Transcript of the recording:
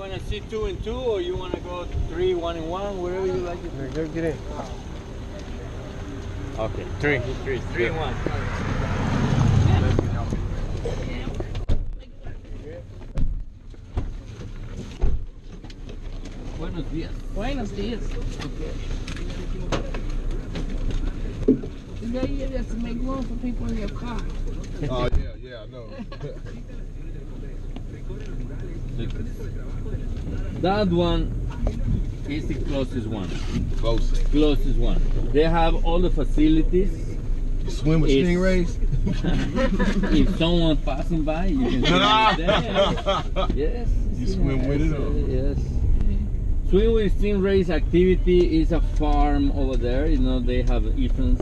want to see two and two, or you want to go three, one and one, wherever you like it. Go get in. Okay, three, three, three and one. Buenos días. Buenos días. You know, you have to make room for people in your car. Oh yeah, yeah, I know. That one is the closest one. Close. Closest one. They have all the facilities. Swim with It's- stingrays. if someone passing by, you can swim with them. Yes. You swim with it, or- Yes. Swim with stingrays activity is a farm over there. You know they have different